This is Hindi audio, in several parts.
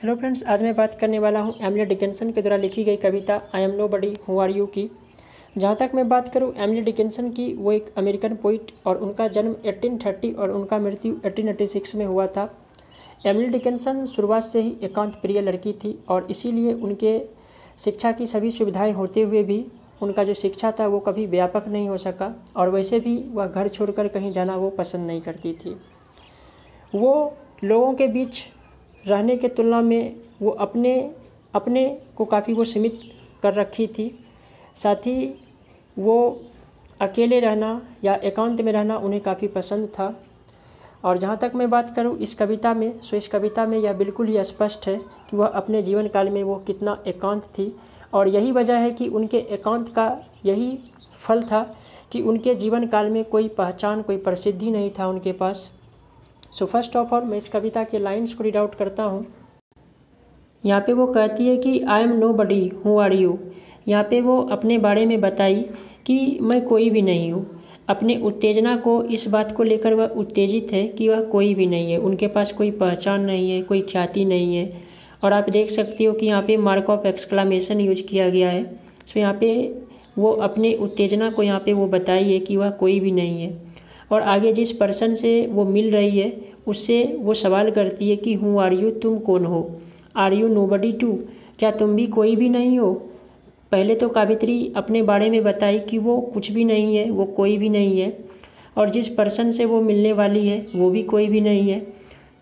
हेलो फ्रेंड्स आज मैं बात करने वाला हूँ एमले डिकेंसन के द्वारा लिखी गई कविता I am nobody who are you की। जहाँ तक मैं बात करूँ एमले डिकेंसन की, वो एक अमेरिकन पोइट और उनका जन्म 1830 और उनका मृत्यु 1886 में हुआ था। एमली डिकेंसन शुरुआत से ही एकांत प्रिय लड़की थी और इसीलिए उनके शिक्षा की सभी सुविधाएँ होते हुए भी उनका जो शिक्षा था वो कभी व्यापक नहीं हो सका और वैसे भी वह घर छोड़कर कहीं जाना वो पसंद नहीं करती थी। वो लोगों के बीच रहने के तुलना में वो अपने अपने को काफ़ी वो सीमित कर रखी थी। साथ ही वो अकेले रहना या एकांत में रहना उन्हें काफ़ी पसंद था। और जहाँ तक मैं बात करूँ, इस कविता में, सो इस कविता में यह बिल्कुल ही स्पष्ट है कि वह अपने जीवन काल में वो कितना एकांत थी। और यही वजह है कि उनके एकांत का यही फल था कि उनके जीवन काल में कोई पहचान, कोई प्रसिद्धि नहीं था उनके पास। सो फ़र्स्ट ऑफ़ ऑल मैं इस कविता के लाइन्स को रीड आउट करता हूँ। यहाँ पे वो कहती है कि I am nobody who are you यहाँ पे वो अपने बारे में बताई कि, मैं कोई भी नहीं हूँ। अपने उत्तेजना को, इस बात को लेकर वह उत्तेजित है कि वह कोई भी नहीं है। उनके पास कोई पहचान नहीं है, कोई ख्याति नहीं है। और आप देख सकते हो कि यहाँ पे मार्क ऑफ़ एक्सक्लामेशन यूज़ किया गया है। सो यहाँ पे वो अपने उत्तेजना को यहाँ पे वो बताई है कि वह कोई भी नहीं है। और आगे जिस पर्सन से वो मिल रही है, उससे वो सवाल करती है कि, हूँ आर यू तुम कौन हो? Are you nobody too क्या तुम भी कोई भी नहीं हो? पहले तो कावित्री अपने बारे में बताई कि वो कुछ भी नहीं है, वो कोई भी नहीं है, और जिस पर्सन से वो मिलने वाली है, वो भी कोई भी नहीं है।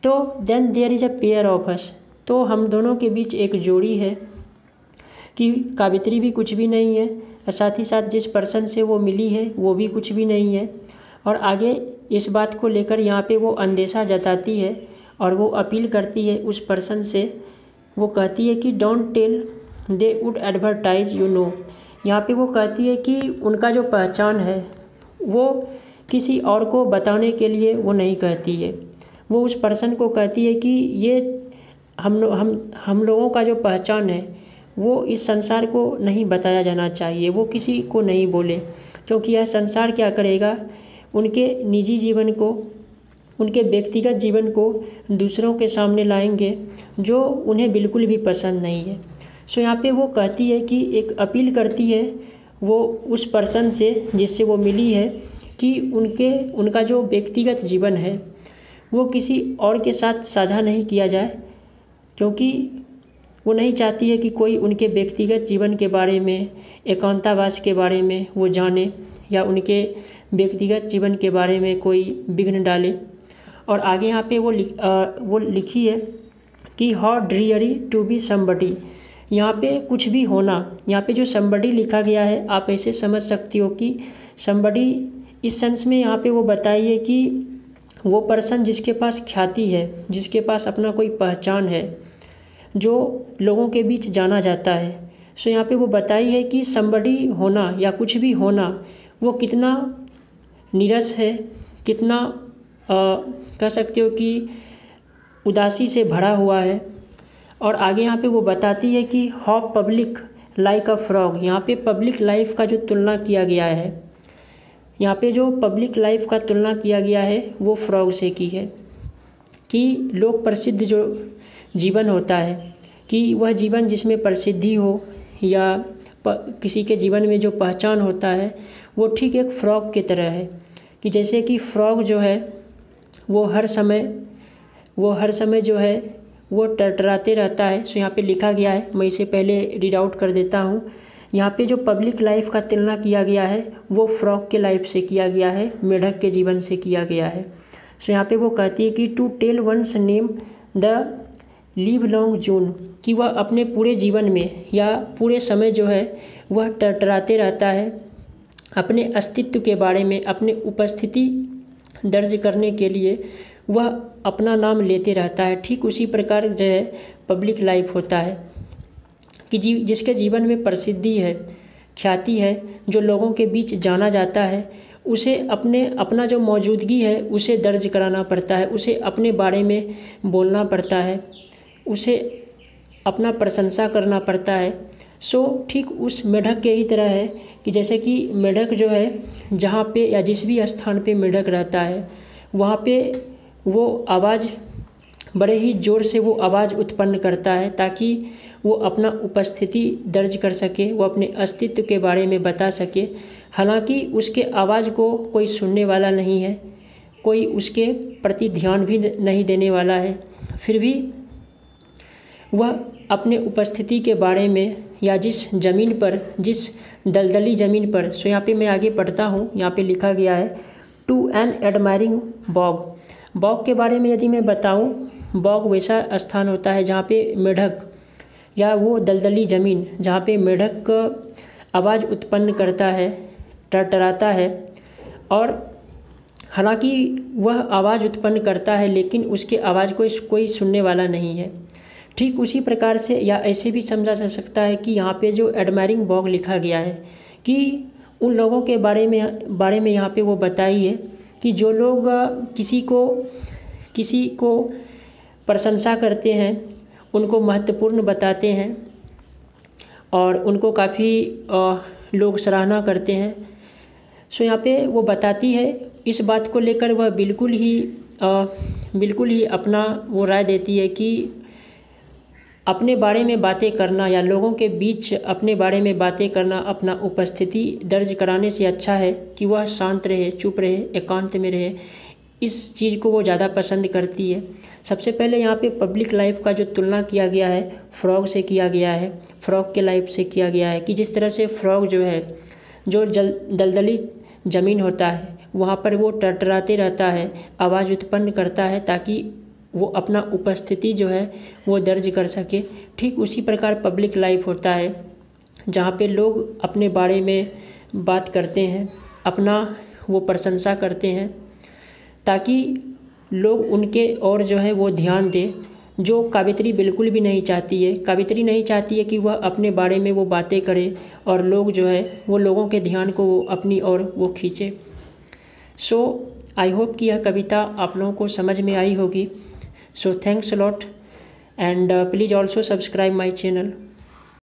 तो then there is a pair of us तो हम दोनों के बीच एक जोड़ी है कि कावित्री भी कुछ भी नहीं है साथ ही साथ जिस पर्सन से वो मिली है, वो भी कुछ भी नहीं है। और आगे इस बात को लेकर यहाँ पे वो अंदेशा जताती है और वो अपील करती है उस पर्सन से। वो कहती है कि don't tell they would advertise you know यहाँ पे वो कहती है कि उनका जो पहचान है, वो किसी और को बताने के लिए वो नहीं कहती है। वो उस पर्सन को कहती है कि, ये हम हम हम लोगों का जो पहचान है, वो इस संसार को नहीं बताया जाना चाहिए, वो किसी को नहीं बोले, क्योंकि यह संसार क्या करेगा? उनके निजी जीवन को, उनके व्यक्तिगत जीवन को दूसरों के सामने लाएँगे, जो उन्हें बिल्कुल भी पसंद नहीं है। सो यहाँ पे वो कहती है कि एक अपील करती है वो उस पर्सन से जिससे वो मिली है कि उनके, उनका जो व्यक्तिगत जीवन है, वो किसी और के साथ साझा नहीं किया जाए, क्योंकि वो नहीं चाहती है कि कोई उनके व्यक्तिगत जीवन के बारे में एकांतावास के बारे में वो जाने या उनके व्यक्तिगत जीवन के बारे में कोई विघ्न डाले। और आगे यहाँ पे वो लिख आ, वो लिखी है कि how dreary to be somebody यहाँ पे कुछ भी होना यहाँ पे जो समबडी लिखा गया है आप ऐसे समझ सकती हो कि समबडी इस सेंस में यहाँ पे वो बताइए कि वो पर्सन जिसके पास ख्याति है जिसके पास अपना कोई पहचान है। जो लोगों के बीच जाना जाता है। सो यहाँ पे वो बताई है कि समबडी होना या कुछ भी होना, वो कितना नीरस है, कितना कह सकते हो कि उदासी से भरा हुआ है। और आगे यहाँ पे वो बताती है कि how public like a frog यहाँ पे पब्लिक लाइफ का जो तुलना किया गया है, यहाँ पे जो पब्लिक लाइफ का तुलना किया गया है, वो फ्रॉग से की है। कि लोक प्रसिद्ध जो जीवन होता है, कि वह जीवन जिसमें प्रसिद्धि हो या किसी के जीवन में जो पहचान होता है, वो ठीक एक फ्रॉग की तरह है। कि जैसे कि फ्रॉग जो है, वो हर समय, वो हर समय जो है, वो टरटराते रहता है। सो यहाँ पे लिखा गया है, मैं इसे पहले रीड आउट कर देता हूँ। यहाँ पे जो पब्लिक लाइफ का तुलना किया गया है, वो फ्रॉग के लाइफ से किया गया है, मेढक के जीवन से किया गया है। सो यहाँ पे वो कहती है कि to tell one's name the live long June कि वह अपने पूरे जीवन में या पूरे समय जो है, वह टरटराते रहता है। अपने अस्तित्व के बारे में, अपने उपस्थिति दर्ज करने के लिए वह अपना नाम लेते रहता है। ठीक उसी प्रकार जो है, पब्लिक लाइफ होता है। कि जी, जिसके जीवन में प्रसिद्धि है, ख्याति है, जो लोगों के बीच जाना जाता है, उसे अपने, अपना जो मौजूदगी है, उसे दर्ज कराना पड़ता है, उसे अपने बारे में बोलना पड़ता है। उसे अपना प्रशंसा करना पड़ता है। सो, ठीक उस मेढक के ही तरह है कि जैसे कि मेढक जो है, जहाँ पे या जिस भी स्थान पे मेढक रहता है, वहाँ पे वो आवाज़, बड़े ही ज़ोर से वो आवाज़ उत्पन्न करता है ताकि वो अपना उपस्थिति दर्ज कर सके, वो अपने अस्तित्व के बारे में बता सके। हालाँकि उसके आवाज़ को कोई सुनने वाला नहीं है, कोई उसके प्रति ध्यान भी नहीं देने वाला है, फिर भी वह अपने उपस्थिति के बारे में या जिस ज़मीन पर, जिस दलदली ज़मीन पर, सो यहाँ पे मैं आगे पढ़ता हूँ, यहाँ पे लिखा गया है to an admiring bog bog के बारे में यदि मैं बताऊँ, बॉग वैसा स्थान होता है जहाँ पे मेढक या वो दलदली ज़मीन जहाँ पे मेढक आवाज़ उत्पन्न करता है टरटराता है और हालाँकि वह आवाज़ उत्पन्न करता है, लेकिन उसके आवाज़ को कोई सुनने वाला नहीं है। ठीक उसी प्रकार से या ऐसे भी समझा जा सकता है कि यहाँ पे जो एडमायरिंग बॉग लिखा गया है कि उन लोगों के बारे में बारे में यहाँ पे वो बताई है कि जो लोग किसी को किसी को प्रशंसा करते हैं उनको महत्वपूर्ण बताते हैं और उनको काफ़ी लोग सराहना करते हैं। सो यहाँ पे वो बताती है इस बात को लेकर वह बिल्कुल ही आ, बिल्कुल ही अपना वो राय देती है कि अपने बारे में बातें करना या लोगों के बीच अपने बारे में बातें करना अपना उपस्थिति दर्ज कराने से अच्छा है कि वह शांत रहे, चुप रहे, एकांत में रहे। इस चीज़ को वो ज़्यादा पसंद करती है। सबसे पहले यहाँ पे पब्लिक लाइफ का जो तुलना किया गया है, फ्रॉग से किया गया है, फ्रॉग के लाइफ से किया गया है कि जिस तरह से फ्रॉग जो है, जो जल, दलदली ज़मीन होता है, वहाँ पर वो टटराते रहता है, आवाज़ उत्पन्न करता है ताकि वो अपना उपस्थिति जो है वो दर्ज कर सके। ठीक उसी प्रकार पब्लिक लाइफ होता है, जहाँ पे लोग अपने बारे में बात करते हैं, अपना वो प्रशंसा करते हैं, ताकि लोग उनके और जो है वो ध्यान दें, जो कावित्री बिल्कुल भी नहीं चाहती है। कावित्री नहीं चाहती है कि वह अपने बारे में वो बातें करे और लोग जो है वो लोगों के ध्यान को वो अपनी ओर वो खींचे। सो आई होप कि यह कविता आप लोगों को समझ में आई होगी। so thanks a lot. And uh, please also subscribe my channel.